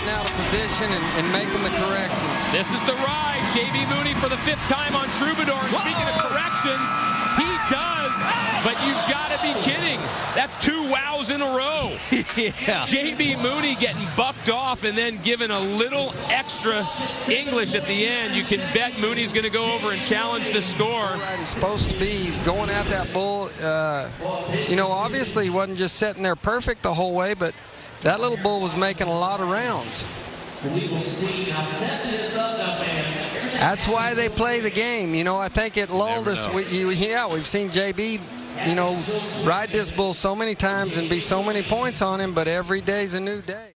getting out of position and, and making the corrections. This is the ride. J.B. Mauney for the fifth time on Troubadour. And speaking of corrections, he does, but you've got to be kidding. That's two wows in a row. yeah. J.B. Mauney getting bucked off and then given a little extra English at the end. You can bet Mauney's going to go over and challenge the score. Right, he's supposed to be. He's going at that bull. Uh, you know, obviously he wasn't just sitting there perfect the whole way, but that little bull was making a lot of rounds. That's why they play the game. You know, I think it lulled us. We, you, yeah, we've seen JB, you know, ride this bull so many times and be so many points on him, but every day's a new day.